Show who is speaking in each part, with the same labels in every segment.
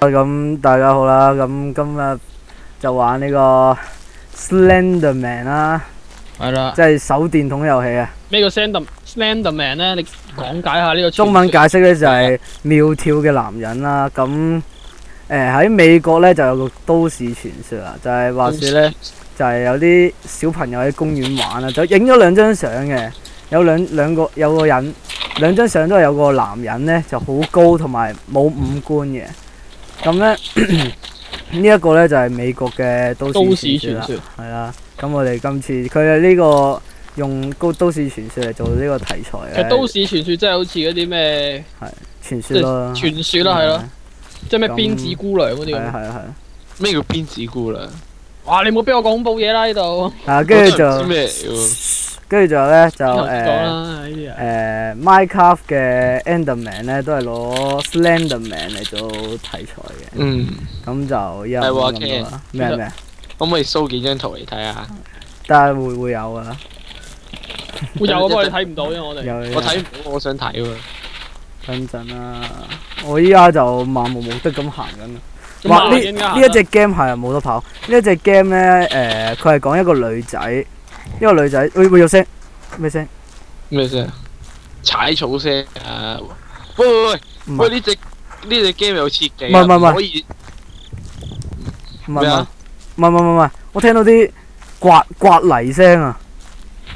Speaker 1: 咁大家好啦，咁今日就玩呢個 Slenderman 啦，
Speaker 2: 係啦，
Speaker 1: 即係手電筒遊戲啊。
Speaker 2: 咩叫 Slender Slenderman 咧？你講解下呢個
Speaker 1: 中文解釋咧就係苗條嘅男人啦。咁誒喺美國咧就有個都市傳說啊，就係話説咧就係有啲小朋友喺公園玩啊，就影咗兩張相嘅，有兩兩個有個人兩張相都係有個男人咧就好高同埋冇五官嘅。咁咧 呢一個咧就係美國嘅都市
Speaker 2: 都市
Speaker 1: 傳說啦。咁我哋今次佢係呢個用高都市傳說嚟做呢個題材嘅
Speaker 2: 其實都市傳說真係好似嗰啲咩
Speaker 1: 傳說咯，
Speaker 2: 傳說啦，係咯，即係咩辮子姑娘嗰啲咁。
Speaker 1: 係啊係啊。
Speaker 3: 咩叫辮子姑娘？
Speaker 2: 哇！你冇俾我講恐怖嘢啦呢度。
Speaker 1: 啊，跟住就跟住仲有咧就
Speaker 2: 講
Speaker 1: 誒。誒 Minecraft 嘅 Enderman 咧都係攞 Slenderman 嚟做題材嘅，
Speaker 3: 嗯，
Speaker 1: 咁就依家
Speaker 3: 係喎
Speaker 1: 冇咁多啦。咩咩？
Speaker 3: 可唔可以 show 幾張圖嚟睇下？
Speaker 1: 但係會會有啊，
Speaker 2: 會有啊，不過你睇唔到啫，我哋。
Speaker 1: 有
Speaker 3: 我睇唔到，我想睇喎。
Speaker 1: 等陣啦。我依家就漫無目的咁行緊啦。哇！呢呢一隻 game 係啊冇得跑。呢一隻 game 咧誒，佢係講一個女仔，一個女仔，喂喂有聲咩聲？
Speaker 3: 咩聲？踩草聲啊！喂喂喂喂！呢只呢只 game 有設計
Speaker 1: 唔係唔係唔係
Speaker 3: 啊，可以
Speaker 1: 唔係唔係
Speaker 3: 咩啊
Speaker 1: 唔係唔係唔係，我聽到啲刮刮泥聲啊！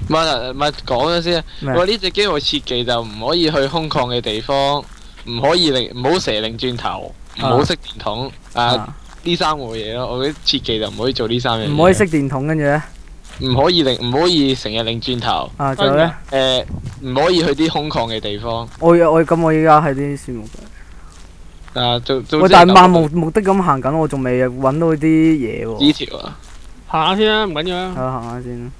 Speaker 3: 唔係唔係講咗先啊！喂，呢只 game 嘅設計就唔可以去空曠嘅地方，唔可以擰唔好蛇擰轉頭，唔好熄電筒啊！
Speaker 1: 啊
Speaker 3: 呢三個嘢咯，我覺得設計就唔可以做呢三樣嘢。
Speaker 1: 唔可以熄電筒，跟住咧
Speaker 3: 唔可以擰，唔可以成日擰轉頭。
Speaker 1: 啊，仲有咧，
Speaker 3: 誒，唔可以去啲空曠嘅地方。
Speaker 1: 我我咁我依家喺啲樹木度，
Speaker 3: 啊，做做
Speaker 1: 喂，但係漫無目的咁行緊，我仲未揾到啲嘢喎，
Speaker 3: 呢條啊！
Speaker 2: 行下先啦，唔緊要
Speaker 1: 喺
Speaker 2: 啦。
Speaker 1: 度行下先啦。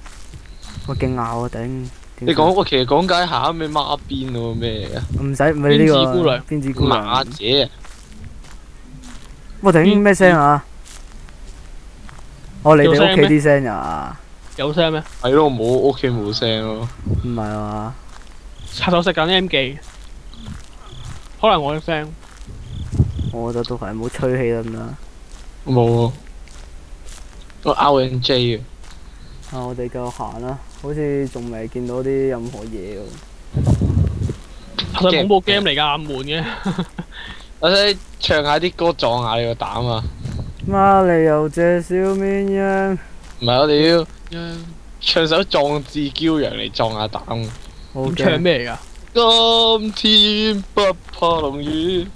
Speaker 1: 喂，勁咬啊頂！
Speaker 3: 你講我其實講解下咩孖邊喎咩嚟㗎？
Speaker 1: 唔使唔系呢個
Speaker 2: 辮子姑娘
Speaker 1: 辮子姑
Speaker 3: 馬
Speaker 1: 娘。
Speaker 3: 姐啊！
Speaker 1: 喂，頂咩聲啊？哦，你哋屋企啲聲啊？
Speaker 2: 有聲咩？
Speaker 3: 係咯，冇屋企冇聲咯。
Speaker 1: 唔係啊？
Speaker 2: 插手食緊 M 記。可能我嘅聲。
Speaker 1: 我覺得都係冇吹氣得唔得？
Speaker 3: 冇啊。我 R N J 嘅。
Speaker 1: 啊，我哋繼續行啦，好似仲未見到啲任何嘢喎。
Speaker 2: 其實恐怖 game 嚟㗎，唔悶嘅。
Speaker 3: 我想唱下啲歌撞下你個膽啊！
Speaker 1: 媽，你又借小綿羊。
Speaker 3: 唔係我哋要唱首壯志驕陽嚟壮下膽。
Speaker 1: 好
Speaker 2: 咁唱。咩嚟㗎？
Speaker 3: 今天不怕龍雨。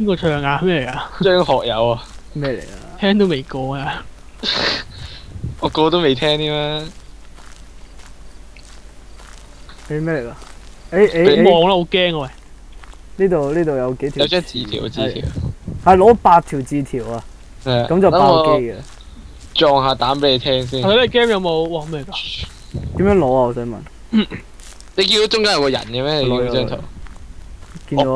Speaker 2: 邊個唱啊？咩嚟㗎？
Speaker 3: 張學友啊！
Speaker 1: 咩嚟啊？
Speaker 2: 聽都未過啊！
Speaker 3: 我個都未聽添啊！
Speaker 1: 你咩嚟噶？誒誒誒，
Speaker 2: 望啦，好驚啊喂！
Speaker 1: 呢度呢度有幾條？
Speaker 3: 有張字條，字條。
Speaker 1: 係攞八條字條啊，
Speaker 3: 係
Speaker 1: 咁就爆機嘅。
Speaker 3: 撞下膽俾你聽先
Speaker 2: 喂。睇你 game 有冇？哇咩㗎？
Speaker 1: 點樣攞啊？我想問。
Speaker 3: 你見到中間有個人嘅咩？你見到張圖？
Speaker 1: 見到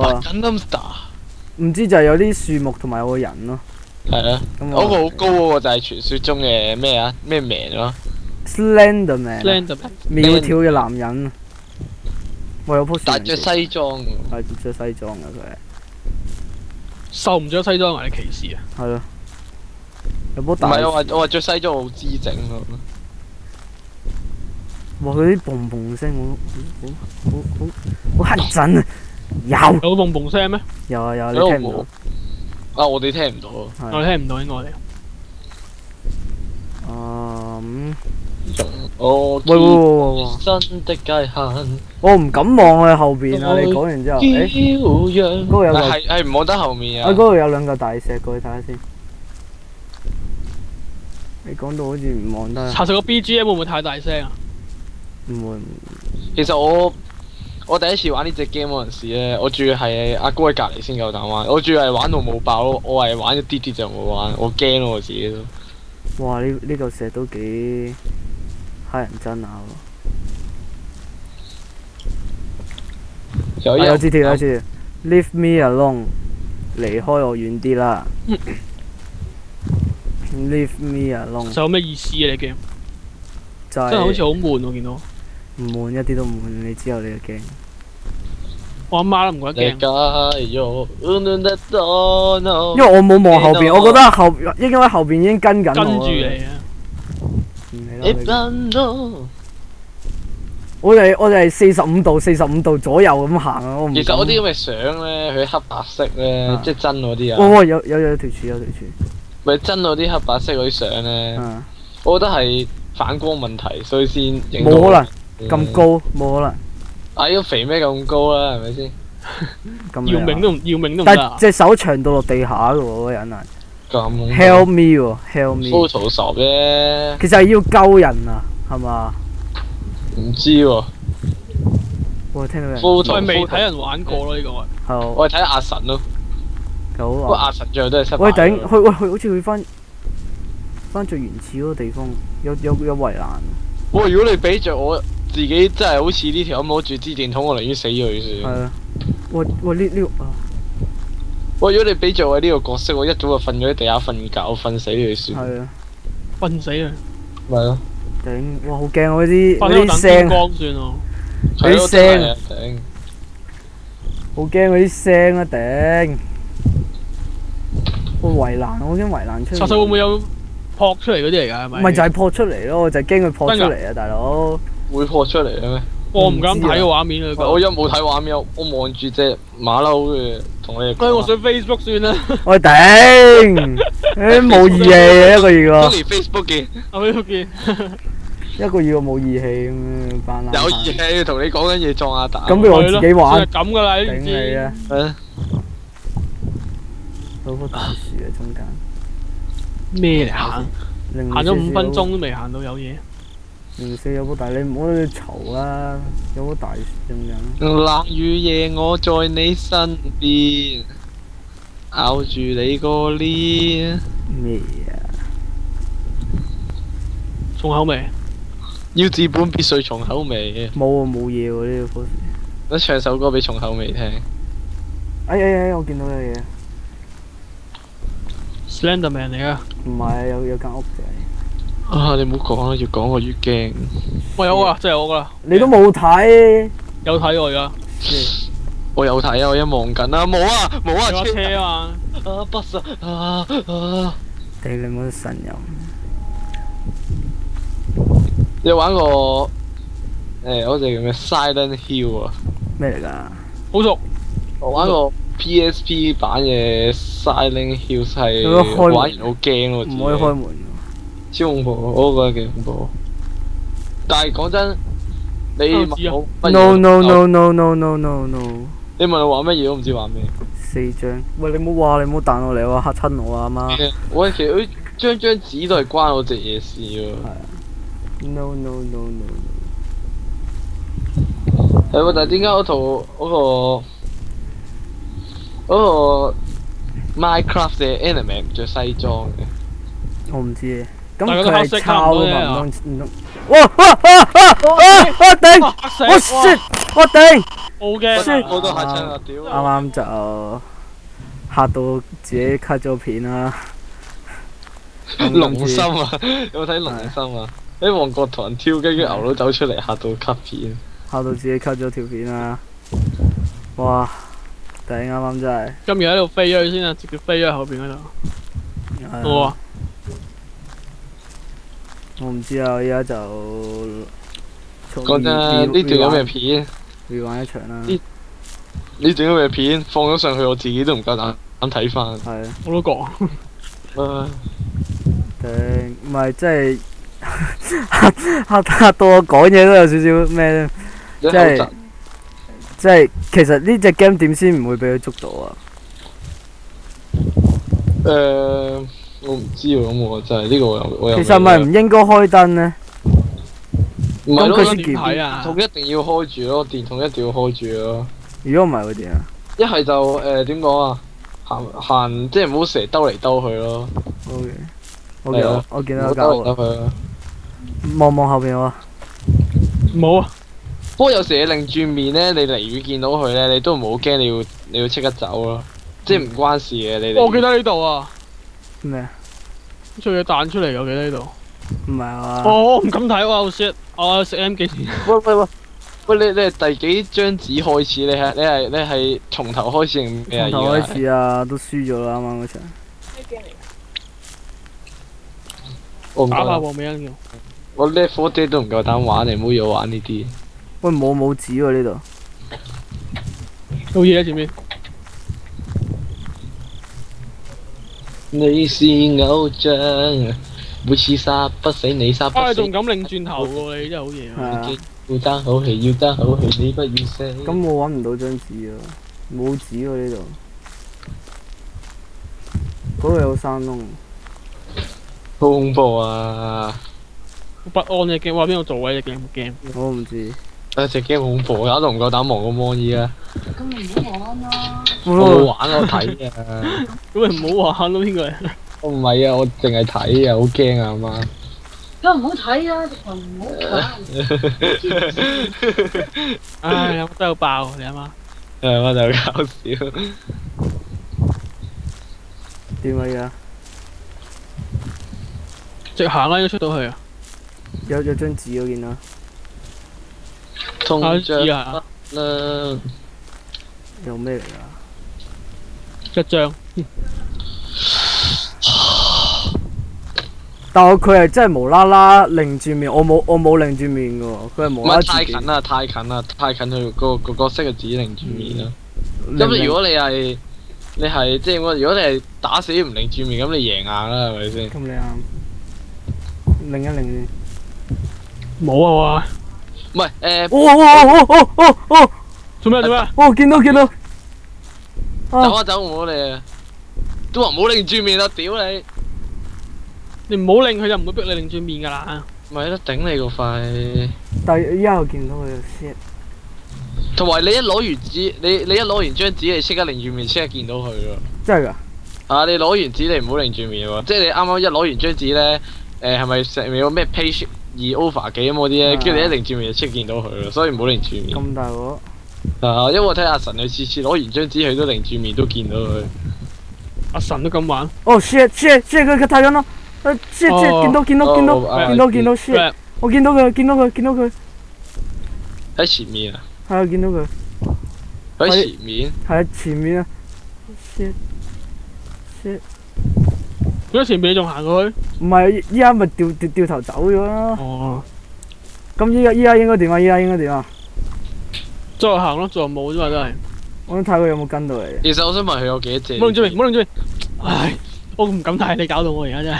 Speaker 1: 啊？唔知就係有啲樹木同埋有個人咯。
Speaker 3: 係啊，
Speaker 1: 咁
Speaker 3: 嗰個好高嗰個就係傳說中嘅咩啊？咩名咯
Speaker 1: ？Slenderman，啊
Speaker 2: Slenderman
Speaker 1: 苗條嘅男人。我，有棵樹。
Speaker 3: 但着西裝。
Speaker 1: 係着西裝嘅佢
Speaker 2: 受唔咗西裝啊！你歧視啊？
Speaker 1: 係，係咯。有冇大
Speaker 3: 唔係我話我話着西裝好姿整咯。
Speaker 1: 哇！佢啲嘣嘣聲好好好好好乞陣啊！有
Speaker 2: 有蹦蹦聲咩？
Speaker 1: 有啊有啊，你
Speaker 3: 喺度
Speaker 1: 聽唔到？
Speaker 3: 啊！我哋聽唔到。
Speaker 1: 係。
Speaker 2: 我哋聽唔到應該我哋。
Speaker 1: 嗯，
Speaker 3: 我
Speaker 1: 喂喂喂喂喂！
Speaker 3: 新的界限。
Speaker 1: 我唔敢望去後邊啊！你講完之後，誒。嗰個有
Speaker 3: 係唔望得後面
Speaker 1: 啊！
Speaker 3: 啊
Speaker 1: 嗰！度有兩嚿大石，過去睇下先。你講到好似唔望得，
Speaker 2: 查實個 BGM 會唔會太大聲啊？
Speaker 1: 唔會
Speaker 3: 其實我我第一次玩呢只 game 嗰陣時咧，我仲要係阿哥喺隔離先夠膽玩，我仲要係玩到冇爆咯，我係玩一啲啲就冇玩，我驚咯我自己都。
Speaker 1: 會。哇！呢呢嚿石都幾乞人憎下喎。
Speaker 3: 有
Speaker 1: 啊有字條有字條，Leave me alone，離開我遠啲啦。Leave me alone
Speaker 2: 就有咩意思啊？你 game
Speaker 1: 就係
Speaker 2: 真係好似好悶我，見到。
Speaker 1: 唔悶一啲都唔悶，你之後你就驚。
Speaker 2: 我阿媽都唔覺得
Speaker 3: 你
Speaker 2: 驚。
Speaker 3: 加油，得多 no
Speaker 1: 因為我冇望後邊，我覺得後應該喺後邊已經跟緊我
Speaker 2: 跟
Speaker 1: 啦
Speaker 2: 住你啊！
Speaker 1: 唔理啦
Speaker 3: 你
Speaker 1: 你
Speaker 3: 笨咯。
Speaker 1: 我哋我哋係四十五度、四十五度左右咁行啊！我唔
Speaker 3: 其實
Speaker 1: 敢
Speaker 3: 嗰啲咁嘅相咧，佢黑白色咧
Speaker 1: 啊，
Speaker 3: 即係真嗰啲
Speaker 1: 哇
Speaker 3: 啊，
Speaker 1: 哇有有有條柱有條柱，
Speaker 3: 咪真嗰啲黑白色嗰啲相咧，
Speaker 1: 嗯，
Speaker 3: 我覺得係反光問題，所以先影到
Speaker 1: 冇可能
Speaker 3: 嗯
Speaker 1: 咁。高，冇可能
Speaker 3: 啊！呢個肥咩咁高啦，係咪先？
Speaker 1: 咁樣。
Speaker 2: 姚明都唔要命都唔
Speaker 1: 但
Speaker 2: 得啊！
Speaker 1: 隻手長到落地下嘅喎，嗰個人啊
Speaker 3: 咁
Speaker 1: ，Help me 喎，Help me。
Speaker 3: Photoshop 啫，
Speaker 1: 其實係要救人啊，係嘛？
Speaker 3: 唔知喎。
Speaker 1: 我聽到
Speaker 2: 未睇人玩過咯，呢個係
Speaker 1: 好
Speaker 3: 我係睇阿神咯，
Speaker 1: 九
Speaker 3: 不過
Speaker 1: 啊！
Speaker 3: 阿神最後都係失敗。
Speaker 1: 喂頂，去喂去，好似去翻翻最原始嗰個地方，有有有圍欄。
Speaker 3: 喂！如果你俾着我自己，真係好似呢條咁攞住支電筒，我寧願死咗佢
Speaker 1: 係
Speaker 3: 算。
Speaker 1: 啊，喂喂呢呢個啊，
Speaker 3: 喂！如果你俾着我呢個角色，我一早就瞓咗喺地下瞓覺，瞓死佢算。
Speaker 1: 係啊，
Speaker 2: 瞓死啊！
Speaker 3: 咪咯，
Speaker 1: 頂！哇好驚嗰啲嗰
Speaker 2: 瞓喺度等天
Speaker 1: 啲聲，
Speaker 2: 光算咯。
Speaker 1: 啲
Speaker 3: 真係
Speaker 1: 聲
Speaker 3: 啊頂！
Speaker 1: 好驚嗰啲聲啊頂！個圍欄，我驚圍欄出嚟。
Speaker 2: 殺手會唔會有撲出嚟嗰啲嚟㗎？係咪？
Speaker 1: 咪就係撲出嚟咯，我就係驚佢撲出嚟啊，大佬！
Speaker 3: 會破出嚟嘅咩？
Speaker 2: 我唔敢睇個畫面啊！
Speaker 3: 我一冇睇畫面，我望住隻馬騮嘅，同你哋
Speaker 2: 哎，我
Speaker 3: 講。
Speaker 2: 上 Facebook 算啦。
Speaker 1: 我頂！誒冇義氣啊，一個二個，
Speaker 3: 都連 Facebook 嘅
Speaker 2: 阿 Facebook 見
Speaker 1: 一個月我冇義氣咁樣扮爛。
Speaker 3: 有義氣，同你講緊嘢撞下蛋。
Speaker 1: 咁不如我自己玩
Speaker 2: 咁㗎啦，你
Speaker 1: 頂你。啊！
Speaker 3: 啊
Speaker 1: 嗰棵大樹嘅中間，
Speaker 2: 咩嚟行？行咗五分鐘，都未行到有嘢。
Speaker 1: 零四有棵大，你唔好喺度嘈啦，有棵大樹中間。
Speaker 3: 冷雨夜，我在你身邊，咬住你個臉。
Speaker 1: 咩啊？
Speaker 2: 重口味。
Speaker 3: 要治本必須重口味。
Speaker 1: 冇啊冇嘢喎呢個棵樹。
Speaker 3: 我唱首歌俾重口味聽。
Speaker 1: 哎哎哎！我見到有嘢，
Speaker 2: Slenderman 嚟啊。
Speaker 1: 唔係啊有有間屋仔。
Speaker 3: 啊！你唔好講啦，越講我越驚。
Speaker 2: 我有啊，真係有噶啦。
Speaker 1: 你都冇睇，
Speaker 2: 有睇我而家。
Speaker 3: 我有睇啊，我一望緊啊，冇啊，冇啊，
Speaker 2: 有
Speaker 3: 車
Speaker 2: 車啊嘛。
Speaker 3: 啊，不實啊啊！
Speaker 1: 頂你冇得神遊。
Speaker 3: 你玩過誒嗰隻叫咩 Silent Hill 啊？
Speaker 1: 咩嚟㗎？
Speaker 2: 好熟。
Speaker 3: 我玩過 PSP 版嘅 Silent Hill 係
Speaker 1: 有得開門
Speaker 3: 玩完好驚咯，
Speaker 1: 唔可以開門㗎。
Speaker 3: 超恐怖，我覺得幾恐怖。但係講真，你
Speaker 2: 我知啊
Speaker 3: 問我
Speaker 1: No no no no no no no no。
Speaker 3: 你問我玩乜嘢都唔知玩咩。
Speaker 1: 四張。喂，你唔好話，你唔好彈我嚟喎，嚇親我啊媽。
Speaker 3: 喂，其實佢張張紙都係關我隻嘢事喎。
Speaker 1: No no no no。
Speaker 3: 係喎，但係點解我同嗰個嗰個 Minecraft 嘅 anime 唔着西裝嘅？
Speaker 1: 我唔知嘅。咁佢
Speaker 2: 黑色
Speaker 1: 係抄㗎
Speaker 2: 差唔多啫
Speaker 1: 嘛？唔通唔通？哇哇哇哇哇！我頂！
Speaker 2: 哇！死！
Speaker 1: 我 shit！我頂！
Speaker 2: 好驚啊。
Speaker 3: 我都嚇親啊！屌！
Speaker 1: 啱啱就嚇到自己 cut 咗片啦。
Speaker 3: 龍心啊！有冇睇龍心啊？喺旺角同人挑機，跟住牛佬走出嚟嚇到 cut 片。
Speaker 1: 嚇到自己 cut 咗條片啦！哇！頂啱啱真係。
Speaker 2: 今日喺度飛咗去先啊，直接飛咗喺後邊嗰度。
Speaker 1: 係
Speaker 2: 我
Speaker 1: 啊我唔知啊，我而家就
Speaker 3: 講真，呢段有咩片
Speaker 1: ，rewind 一場啦。
Speaker 3: 呢呢段有咩片放咗上去，我自己都唔夠膽膽睇翻。
Speaker 1: 係啊，
Speaker 2: 我都講。
Speaker 3: 啊
Speaker 1: 頂唔係即係嚇嚇嚇到我講嘢都有少少咩即係
Speaker 3: 窒
Speaker 1: 即係其實呢只 game 點先唔會俾佢捉到啊？
Speaker 3: 誒，我唔知喎，咁我真係呢個我又我又
Speaker 1: 其實咪唔應該開燈呢？
Speaker 3: 唔係咯
Speaker 1: 咁佢先
Speaker 2: 點睇啊？
Speaker 3: 電筒一定要開住咯，電筒一定要開住咯。
Speaker 1: 如果唔係會點啊？
Speaker 3: 一係就誒點講啊？行行即係唔好成日兜嚟兜去咯。
Speaker 1: O K，我見到
Speaker 3: 係啊
Speaker 1: 我見到有間屋啦，
Speaker 3: 兜嚟兜去咯。
Speaker 1: 望望後邊啊！
Speaker 2: 冇啊！
Speaker 3: 不過有時你擰轉面咧，你離遠見到佢咧，你都唔好驚，你要你要即刻走咯。即係唔關事嘅，你哋。
Speaker 2: 我記得呢度啊，
Speaker 1: 咩啊？
Speaker 2: 仲有彈出嚟，我記得呢度。
Speaker 1: 唔係啊？
Speaker 2: 哦，我唔敢睇，我 shit，我食 M 幾錢？
Speaker 3: 喂喂喂！喂，你你係第幾張紙開始？你係你係你係從頭開始定咩啊？
Speaker 1: 從頭
Speaker 3: 而
Speaker 1: 開始啊，都輸咗啦，啱啱嗰場。
Speaker 3: 我唔
Speaker 2: 打爆
Speaker 3: 夠，
Speaker 2: 黃美欣叫。
Speaker 3: 我 level 爹都唔夠膽玩，你唔好要我玩呢啲。
Speaker 1: 喂，冇冇紙喎呢度。
Speaker 2: 有嘢喺前面。
Speaker 3: 你是偶像，每次殺不死你，殺不
Speaker 2: 啊！你
Speaker 3: 死
Speaker 2: 仲敢擰轉頭喎？你真係好嘢
Speaker 1: 係
Speaker 2: 啊！
Speaker 1: 啊。
Speaker 3: 要爭好氣，要爭好氣，你不要死。
Speaker 1: 咁我揾唔到張紙啊，冇紙喎呢度。嗰度有山窿。
Speaker 3: 好恐怖啊！
Speaker 2: 好不安嘅 game，話邊度做嘅隻 game game？
Speaker 1: 我唔知。
Speaker 3: 啊隻 game 好恐怖，我都唔夠膽望個 mon 依家。
Speaker 4: 咁你唔好玩啦。
Speaker 3: 我冇玩，我睇啊。
Speaker 2: 咁咪唔好玩咯，邊 個係？
Speaker 3: 我唔係啊，我淨係睇啊，好驚啊，阿媽。
Speaker 4: 梗係唔好睇啊！直頭唔好玩。
Speaker 2: 唉，有真係爆你阿媽。
Speaker 3: 誒，我就搞笑。
Speaker 1: 點啊而家？
Speaker 2: 直行啦，應該出到去啊！
Speaker 1: 有有張紙我見到。
Speaker 3: 通
Speaker 2: 啊
Speaker 3: 脹
Speaker 2: 紙啊，
Speaker 3: 啦，
Speaker 1: 有咩嚟㗎？
Speaker 2: 一張。
Speaker 1: 但我佢係真係無啦啦擰住面，我冇我冇擰住面嘅喎，佢係
Speaker 3: 唔
Speaker 1: 無啦啦自己
Speaker 3: 太近。啦，太近啦，太近佢個個角色嘅指拧住面啦。
Speaker 1: 擰
Speaker 3: 咁如果你係你係即係我，如果你係打死唔擰住面，咁你贏硬啦，係咪先？
Speaker 1: 咁你啱。擰一擰先。
Speaker 2: 冇啊哇！
Speaker 3: 唔係誒，
Speaker 1: 哦哦哦哦哦哦
Speaker 2: 做咩做咩？
Speaker 1: 哦！見到見到。
Speaker 3: 走
Speaker 1: 啊！
Speaker 3: 啊走唔好你啊！都話唔好擰住面啦，屌你！
Speaker 2: 你唔好擰佢就唔會逼你擰住面噶啦。
Speaker 3: 咪咯，頂你個肺！
Speaker 1: 但係依家我見到佢 shit。
Speaker 3: 同埋你一攞完紙，你你一攞完張紙，你即刻擰住面，即刻見到佢喎。
Speaker 1: 真係㗎？
Speaker 3: 啊！你攞完紙你唔好擰住面喎，即係你啱啱一攞完張紙咧，誒係咪成面有咩 page 二 over 幾咁嗰啲咧？
Speaker 1: 啊
Speaker 3: 跟住你一擰住面就即刻見到佢咯，所以唔好擰住面。
Speaker 1: 咁大鑊。
Speaker 3: 啊，因為我睇阿神佢次次攞完張紙佢都擰住面都見到佢。
Speaker 2: 阿神都咁玩。
Speaker 1: 哦 shit shit shit 佢佢睇緊咯。誒 shit 見到見到見到
Speaker 3: 哦啊
Speaker 1: 見到見到 shit，我見到佢見到佢見到佢
Speaker 3: 喺前面啊！
Speaker 1: 係啊見到佢
Speaker 3: 喺前面，
Speaker 1: 係啊前面啊 shit shit
Speaker 2: 點解前面你仲行過去？
Speaker 1: 唔係依家咪掉掉掉頭走咗啦。
Speaker 2: 哦，
Speaker 1: 咁依家依家應該點啊？依家應該點啊？
Speaker 2: 再行咯，再冇啫嘛，真係。
Speaker 1: 我想睇佢有冇跟到你。
Speaker 3: 其實我想問佢有幾多隻？
Speaker 2: 唔好擰轉面，唔好擰轉面。唉，我唔敢睇你搞到我而家真係。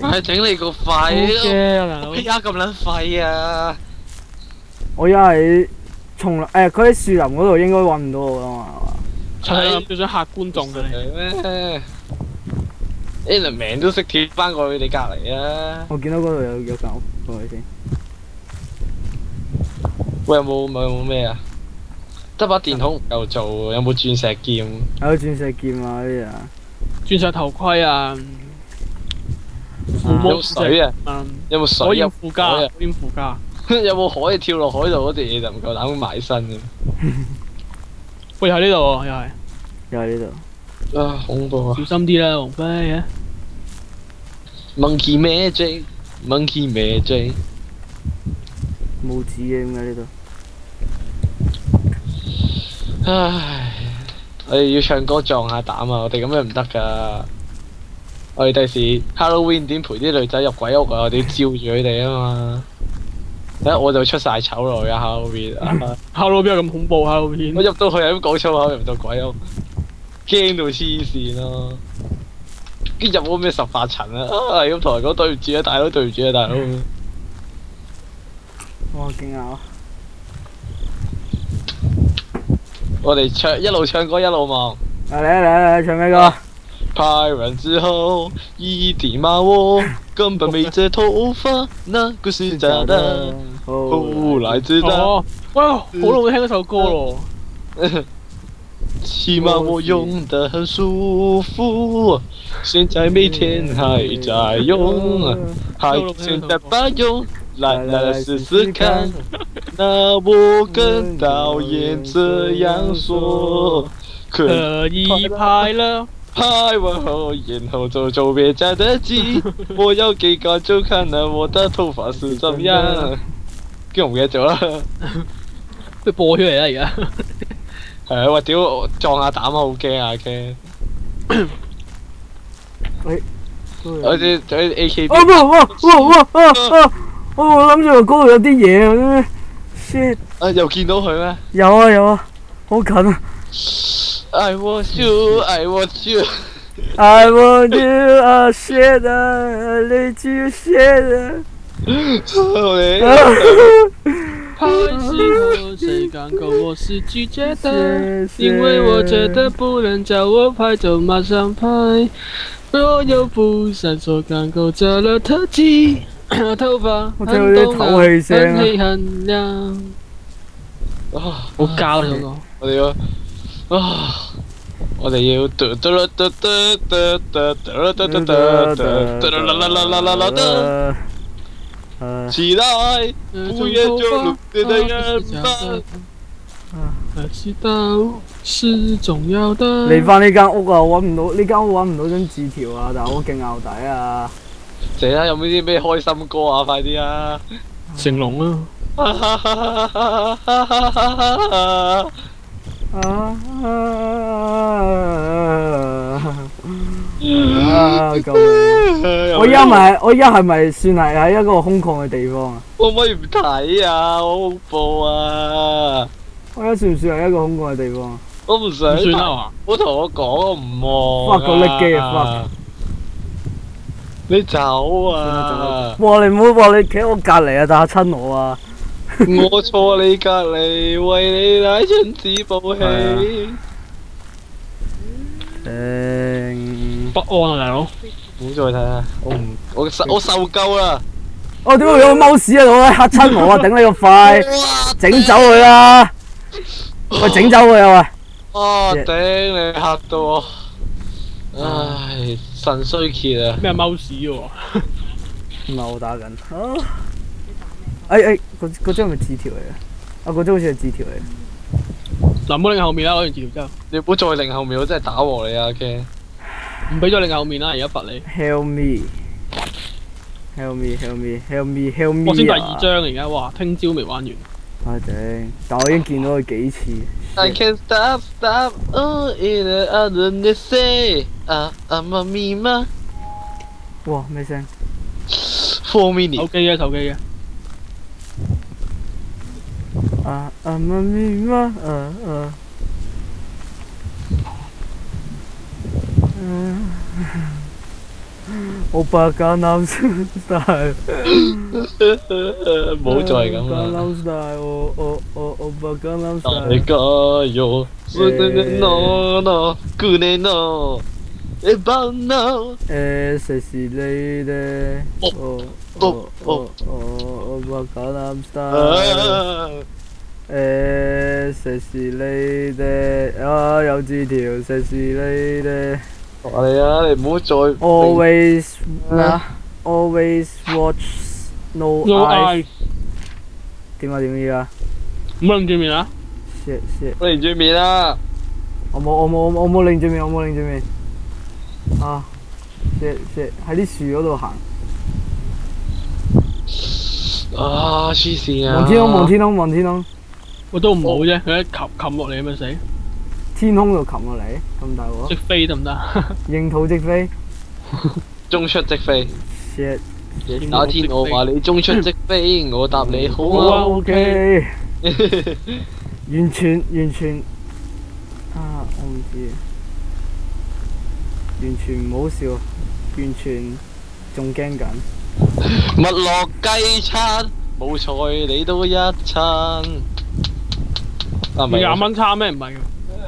Speaker 3: 係頂你個肺！
Speaker 2: 好驚啊大佬
Speaker 3: 而！家咁撚廢啊！
Speaker 1: 我依家喺叢林誒，佢喺樹林嗰度應該揾唔到我啦嘛。
Speaker 2: 係啊，想嚇觀眾嘅你。
Speaker 3: 係咩？你連名都識貼翻過去你隔離啊！
Speaker 1: 我見到嗰度有有間屋，過去先。
Speaker 3: 喂，有冇有冇咩啊？得把電筒唔夠做，有冇鑽石劍？
Speaker 1: 有鑽石劍啊呢啲啊。
Speaker 2: 鑽石頭盔啊，
Speaker 3: 有水啊？
Speaker 2: 啊，
Speaker 3: 有冇
Speaker 2: 火
Speaker 3: 水入？
Speaker 2: 焰附加，
Speaker 3: 海啊
Speaker 2: 附加。
Speaker 3: 有冇海跳落海度嗰啲嘢就唔夠膽埋身嘅。
Speaker 2: 喂，喺呢度喎，又係
Speaker 1: 又喺呢
Speaker 3: 啊，恐怖啊
Speaker 2: 小心啲啦，王菲啊
Speaker 3: ！！Monkey magic，Monkey magic。
Speaker 1: 冇紙嘅點解呢度？
Speaker 3: 唉，我哋要唱歌撞下膽啊！我哋咁樣唔得噶。我哋第時 Halloween 點陪啲女仔入鬼屋啊？我哋要照住佢哋啊嘛。睇我就出晒丑咯，而家 Halloween 啊
Speaker 2: 有咁恐怖，Halloween
Speaker 3: 我入到去係咁講粗口，入到鬼屋，驚到黐線咯。跟住入嗰咩十八層啊！啊，咁同人講對唔住啊，大佬對唔住啊，大佬。
Speaker 1: 哇勁啊！
Speaker 3: 我哋唱一路唱歌一路望。
Speaker 1: 嚟嚟嚟嚟唱咩歌？
Speaker 3: 拍完之後，一地罵我根本沒這頭髮，那個是假的。後來知道，
Speaker 2: 哦，哇，好耐冇聽嗰首歌咯。
Speaker 3: 起码我用的很舒服，现在每天还在用，还现在不用，來來來試試看。那我跟导演这样说，可
Speaker 2: 可以拍了，
Speaker 3: 拍完后，然后就做别家的機。我要给观众看了我的头发是怎样。跟住我唔記得咗啦。
Speaker 2: 佢播出嚟啦而家。
Speaker 3: 係啊，喂，屌，我撞下膽啊，好驚啊，K。我啲仲有啲 A K B
Speaker 1: 哦。哇哇哇哇啊啊！我諗住嗰度有啲嘢啊！shit，
Speaker 3: 啊，又見到佢咩
Speaker 1: 有啊有啊，好近啊
Speaker 3: ？I want you, I want you。
Speaker 1: ！I want you 啊 shit 啊，I need you shit 啊！
Speaker 3: 我 哋
Speaker 2: 拍是我谁敢够我是拒绝的，因为我觉得不能叫我拍就马上拍。若有不闪烁港口遮了特技，头发
Speaker 1: 我
Speaker 2: 很
Speaker 1: 聽到啲
Speaker 2: 凍
Speaker 1: 唞氣聲啊
Speaker 2: 很黑很亮。
Speaker 3: 啊，
Speaker 2: 好膠呢個。
Speaker 3: 我哋要啊，我哋要嘟嘟啦嘟嘟嘟嘟嘟啦嘟嘟嘟嘟嘟啦啦啦啦啦啦嘟。
Speaker 1: 誒
Speaker 3: 期待不夜就路边的人吧。
Speaker 2: 可知道是重要的。
Speaker 1: 嚟翻呢間屋啊！我揾唔到呢間屋揾唔到張字條啊！但係我勁牛底啊！
Speaker 3: 死啦！有冇啲咩開心歌啊？快啲啊！
Speaker 2: 成龍啊！
Speaker 1: 啊啊！救命！我依家咪我依家係咪算係喺一個空曠嘅地方啊？
Speaker 3: 可唔可以唔睇啊？好恐怖啊！
Speaker 1: 我而家算唔算係一個空曠嘅地方啊？
Speaker 3: 我唔想。
Speaker 2: 唔算啦嘛。
Speaker 3: 唔好同我講，我唔望。
Speaker 1: Fuck 個叻機啊！
Speaker 3: 你走啊！
Speaker 1: 哇！你唔好話你企喺我隔離啊，打親我啊！
Speaker 3: 我坐你隔離，為你奶親子武器。
Speaker 1: 頂！
Speaker 2: 不安啊，大佬。
Speaker 3: 唔好再睇啦！我唔，我受我受夠啦！
Speaker 1: 我點解有個貓屎喺度咧？嚇親我啊！頂你個肺！整走佢啦！喂，整走佢啊！
Speaker 3: 啊頂你嚇到我！唉，腎衰竭啊！
Speaker 2: 咩貓屎喎？
Speaker 1: 喂，唔係我打緊。啊！哎哎，嗰嗰張係咪字條嚟嘅？啊，嗰張好似係字條嚟嘅。
Speaker 2: 嗱，唔好拎後面啦，攞完字條之後，
Speaker 3: 你唔好再令後面，我真係打和你啊！K，
Speaker 2: 唔俾咗拎后面啦，而家罚你。
Speaker 1: Help me! Help me! Help me! Help me! Help me!
Speaker 2: 我先第二张而家，哇！听朝未玩完。
Speaker 1: 啊顶！但我已经见到佢几次。
Speaker 3: I can't stop, stop, oh, in the other they say, ah, I'm a mima,
Speaker 1: 哇！咩声？
Speaker 3: four minutes.
Speaker 2: 手机嘅手机嘅，
Speaker 1: 啊啊妈咪妈啊啊！ Opaka Nam style.
Speaker 3: Bố trời
Speaker 1: cả
Speaker 3: mà.
Speaker 1: Nam style. O o o Opaka
Speaker 3: Nam
Speaker 1: style.
Speaker 3: Để có yo. No no. Cứ nên no. E
Speaker 1: ban no. E se si lei de. O o o o Opaka Nam style. 誒，食是你哋啊，有字條，食是你哋。
Speaker 3: 我哋啊，你唔好再
Speaker 1: Always 咩啊？Always watch no
Speaker 2: No
Speaker 1: eye。
Speaker 2: eye，
Speaker 1: 點啊點啊依家
Speaker 2: 唔好擰住面啊
Speaker 1: ！？shit shit！
Speaker 3: 我連住面啦。
Speaker 1: 我冇我冇我冇擰住面，我冇擰住面。啊！shit shit！喺啲樹嗰度行。
Speaker 3: 啊，黐線啊！
Speaker 1: 望天空望天空望天空，
Speaker 2: 我都唔好啫，佢一擒擒落嚟咁咪死，
Speaker 1: 天空度擒落嚟，咁大鑊
Speaker 2: 即，飛得唔得？
Speaker 1: 應土即飛。
Speaker 3: 中出即飛。
Speaker 1: shit！
Speaker 3: 那天我話你中出即飛，我答你好。
Speaker 1: ，OK。完全完全啊！我唔知，完全唔好笑，完全仲驚緊。
Speaker 3: 蜜落雞餐，冇菜你都一餐。啊唔係
Speaker 2: 廿蚊餐咩？唔係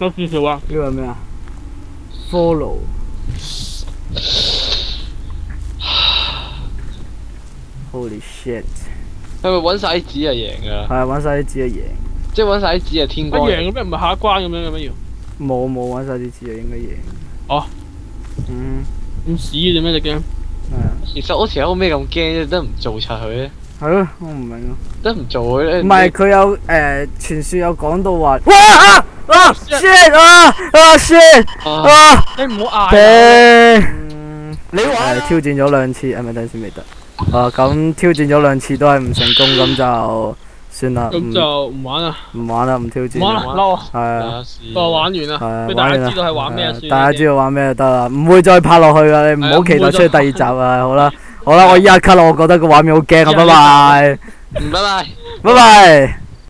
Speaker 3: 有
Speaker 2: 字條啊！
Speaker 1: 呢個係咩啊？Follow。Holy shit！
Speaker 3: 係咪揾晒啲紙就贏㗎啦？
Speaker 1: 係啊，揾晒啲紙就贏。
Speaker 3: 即係揾晒啲紙就天
Speaker 2: 一
Speaker 3: 光。
Speaker 2: 贏嘅咩？唔係下一關咁樣嘅咩要？
Speaker 1: 冇冇揾晒啲紙就應該贏。
Speaker 2: 哦。
Speaker 1: 嗯，
Speaker 2: 咁屎嘅啫咩隻 game？
Speaker 1: 係啊。
Speaker 3: 其實我條友咩咁驚啫？得唔做柒佢咧？
Speaker 1: 係咯，我唔明啊。
Speaker 3: 得唔做佢咧？
Speaker 1: 唔係佢有誒傳説有講到話，哇啊啊 shit 啊啊 shit
Speaker 3: 啊
Speaker 1: 啊
Speaker 2: 你唔好嗌啊。
Speaker 3: 你玩
Speaker 1: 誒挑戰咗兩次，係咪等陣先未得？啊咁挑戰咗兩次都係唔成功，咁就算啦，唔
Speaker 2: 咁就唔玩啦，
Speaker 1: 唔玩啦，唔挑戰
Speaker 2: 唔玩啦，
Speaker 1: 啦。
Speaker 2: 嬲啊！我玩完
Speaker 1: 係
Speaker 2: 啦，
Speaker 1: 啊，
Speaker 2: 俾大
Speaker 1: 玩完啦
Speaker 2: 家知道係玩咩。
Speaker 1: 大家知道玩咩就得啦，唔會再拍落去啦，你唔好期待出去第二集啊！好啦，好啦，我依家 cut 啦，我覺得個畫面好驚啊，拜拜，
Speaker 3: 嗯，拜拜。
Speaker 1: 拜拜。